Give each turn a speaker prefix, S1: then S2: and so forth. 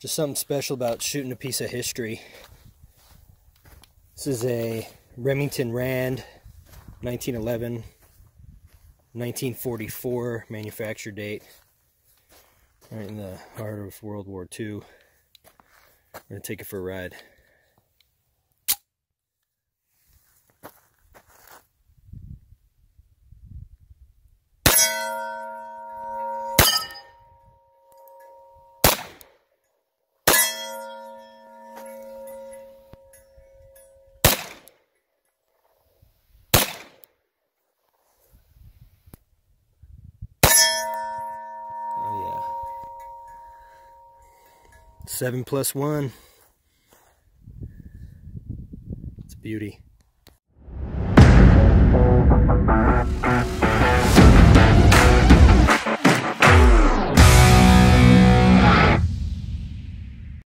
S1: Just something special about shooting a piece of history. This is a Remington Rand 1911 1944 manufacture date right in the heart of World War II. We're going to take it for a ride. Seven plus one. It's a beauty.